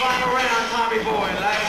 Final round, Tommy boy,